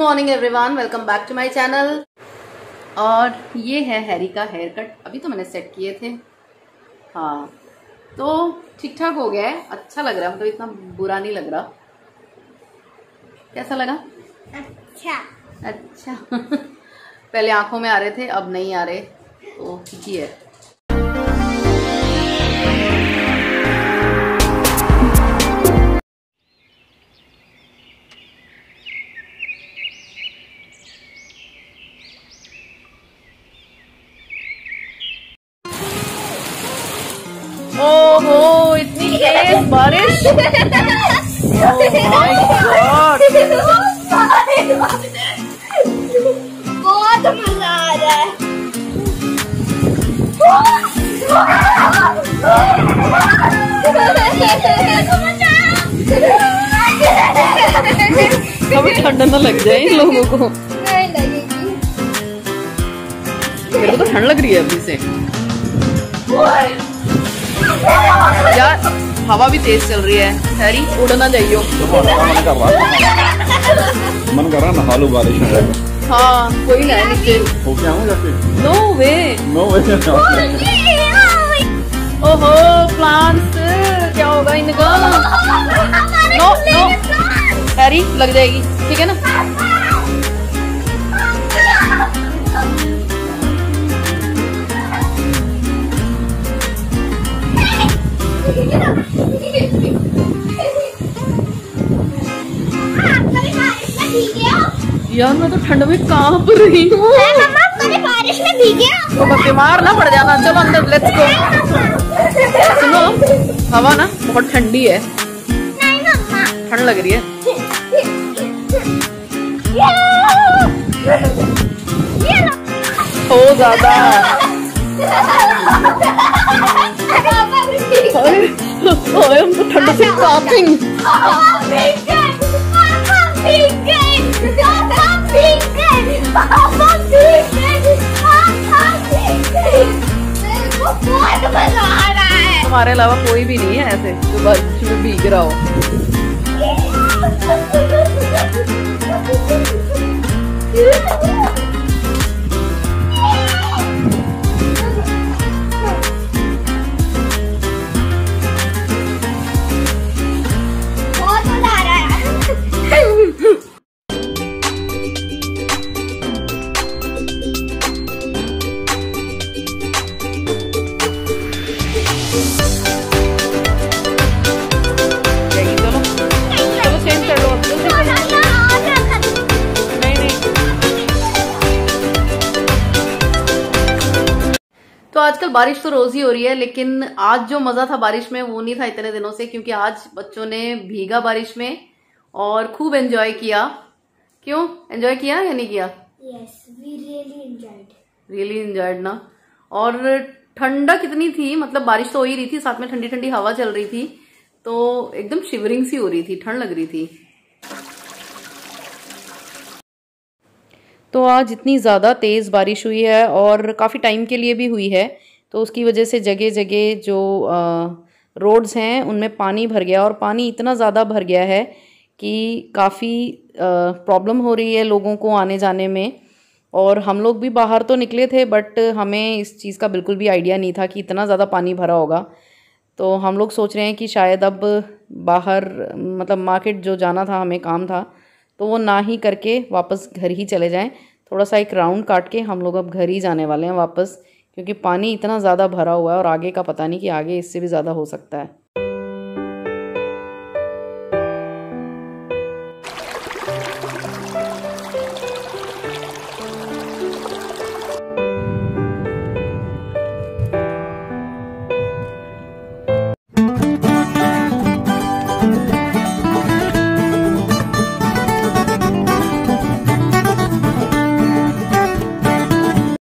Morning everyone welcome back to my channel और ये है हैरी का हेयर कट अभी तो मैंने सेट किए थे। हाँ। तो ठीक ठाक हो गया है। अच्छा लग रहा है। मतलब इतना बुरा नहीं लग रहा। कैसा लगा? अच्छा। अच्छा। पहले आँखों में आ रहे थे अब नहीं आ रहे। तो ठीक ही है। ओहो इतनी तेज बारिश। बहुत मज़ा आ रहा है। कभी ठंड न लग जाए इन लोगों को। नहीं लगेगी। मेरे को तो ठंड लग रही है अभी से। यार हवा भी तेज चल रही है। हैरी उड़ना जाइयो मन कर रहा मन कर नहा लो बारिश में। हाँ कोई ना नीचे। नो वे नो वे ओहो प्लांट्स क्या होगा इनका? नो नो हैरी लग जाएगी। यार मैं तो ठंड में काँप रही हूँ। बारिश में भीगे तो बीमार ना पड़ जाना चलो अंदर लेट्स गो सुनो हवा ना बहुत ठंडी है। ठंड लग रही है। हो ज़्यादा हम तो ठंड से कांपिंग। हमारे अलावा कोई भी नहीं है ऐसे जो बारिश में भीग रहा हो। बहुत आजकल बारिश तो रोज ही हो रही है लेकिन आज जो मज़ा था बारिश में वो नहीं था इतने दिनों से क्योंकि आज बच्चों ने भीगा बारिश में और खूब एंजॉय किया। क्यों? एंजॉय किया या नहीं किया? Yes, really enjoyed. Really enjoyed ना। और ठंडा कितनी थी मतलब बारिश तो हो ही रही थी साथ में ठंडी ठंडी हवा चल रही थी तो एकदम शिवरिंग सी हो रही थी ठंड लग रही थी। तो आज इतनी ज़्यादा तेज़ बारिश हुई है और काफ़ी टाइम के लिए भी हुई है। तो उसकी वजह से जगह जगह जो रोड्स हैं, उनमें पानी भर गया और पानी इतना ज़्यादा भर गया है कि काफ़ी प्रॉब्लम हो रही है लोगों को आने जाने में। और हम लोग भी बाहर तो निकले थे, बट हमें इस चीज़ का बिल्कुल भी आइडिया नहीं था कि इतना ज़्यादा पानी भरा होगा। तो हम लोग सोच रहे हैं कि शायद अब बाहर मतलब मार्केट जो जाना था, हमें काम था तो वो ना ही करके वापस घर ही चले जाएँ। थोड़ा सा एक राउंड काट के हम लोग अब घर ही जाने वाले हैं वापस, क्योंकि पानी इतना ज़्यादा भरा हुआ है और आगे का पता नहीं कि आगे इससे भी ज़्यादा हो सकता है।